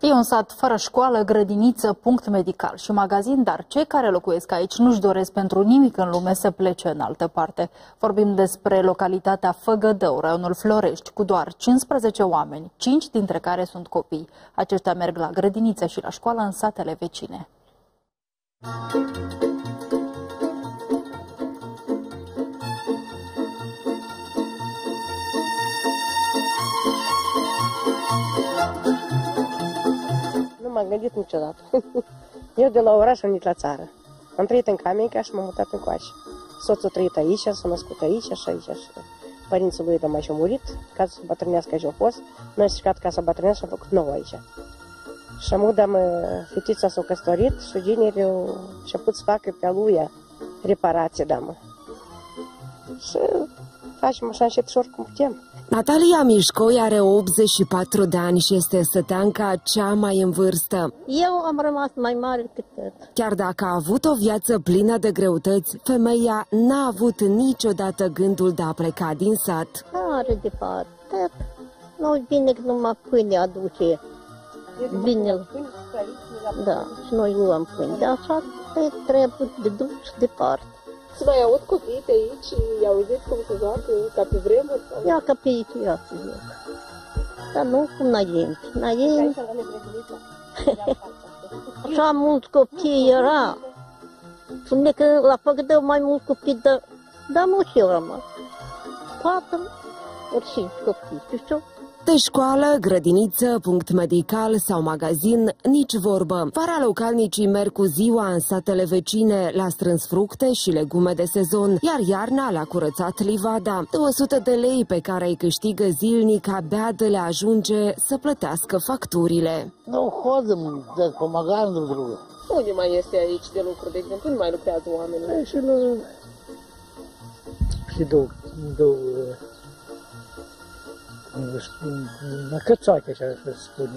E un sat fără școală, grădiniță, punct medical și magazin, dar cei care locuiesc aici nu-și doresc pentru nimic în lume să plece în altă parte. Vorbim despre localitatea Făgădău, raionul Florești, cu doar 15 oameni, 5 dintre care sunt copii. Aceștia merg la grădiniță și la școală în satele vecine. M-am gândit niciodată. Eu de la oraș am venit la țară. Am trăit în Camenca și m-am mutat în coașe. Soțul a trăit aici, s-a născut aici și aici. Și părinții lui de mai și-au murit, casa bătrânească aici a fost. Noi am stricat casa bătrânească și am făcut nouă aici. Și am udam, fetița s-a căsătorit și ginerii au început să facă pe aluia reparație, da, mă. Și facem așa încet și oricum putem. Natalia Mișcoi are 84 de ani și este săteanca cea mai în vârstă. Eu am rămas mai mare decât tot. Chiar dacă a avut o viață plină de greutăți, femeia n-a avut niciodată gândul de a pleca din sat. Are departe. Nu bine că numai pâine aduce. Bine. Da, și noi luăm pâine. De așa trebuie de dus departe. Și mai aud copii pe aici, i-au auzit cum se joacă, ca pe vremuri? Sau... Ia ca pe aici, ia să joc. Dar nu cum înainte. Înainte... Așa mulți copii era. Spune că la Făgădău mai mulți copii, dar, dar nu și eu rămas. Patru, ori cinci copii, știu de școală, grădiniță, punct medical sau magazin, nici vorbă. Vara localnicii merg cu ziua în satele vecine, la strâns fructe și legume de sezon, iar iarna l-a curățat livada. 200 de lei pe care îi câștigă zilnic abia de le ajunge să plătească facturile. Nu hodăm de pe magazin de lucru. Unde mai este aici de lucru, de exemplu? Unde mai lucrează oamenii? Și la... Și două, două la cățoache, așa să spun.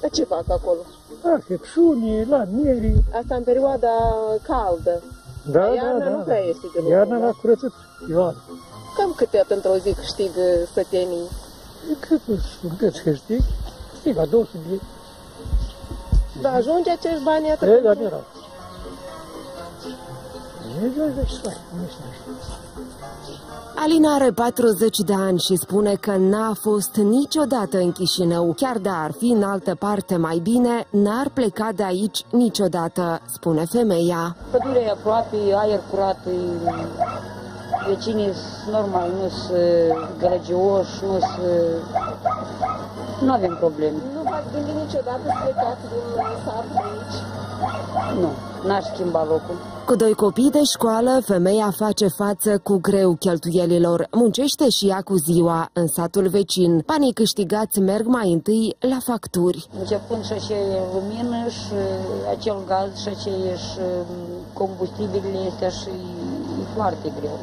Dar ce fac acolo? La hepșuni, la mieri. Asta în perioada caldă. Da, la da, da. nu prea este de lucru. Iarna la curățat Ioan. Cam câte într-o zi câștigă sătenii? Cât cât câștig? Câștig la 200 de lei. Da, ajunge acești bani atât? E, dar nu erau. Nu e ce faci, nu știu. Alina are 40 de ani și spune că n-a fost niciodată în Chișinău. Chiar de ar fi în altă parte mai bine, n-ar pleca de aici niciodată, spune femeia. Pădurea e aproape, aer curat, vecinii sunt normal, nu sunt gălăgioși, nu sunt... Nu avem probleme. Nu v-ați gândit niciodată să plecați din sat de aici? Nu, n-aș schimba locul. Cu doi copii de școală, femeia face față cu greu cheltuielilor. Muncește și ea cu ziua în satul vecin. Banii câștigați merg mai întâi la facturi. Începând și ce lumină și acel gaz și aceeași combustibilile este și e foarte greu.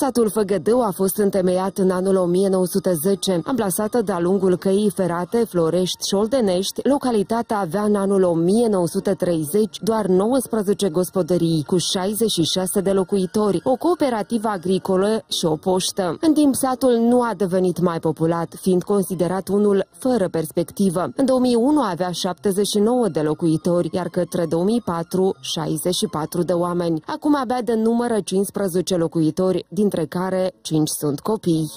Satul Făgădău a fost întemeiat în anul 1910. Amplasată de-a lungul căii ferate Florești-Șoldenești, localitatea avea în anul 1930 doar 19 gospodării, cu 66 de locuitori, o cooperativă agricolă și o poștă. În timp, satul nu a devenit mai populat, fiind considerat unul fără perspectivă. În 2001 avea 79 de locuitori, iar către 2004, 64 de oameni. Acum abia de numără 15 locuitori, din dintre care cinci sunt copii.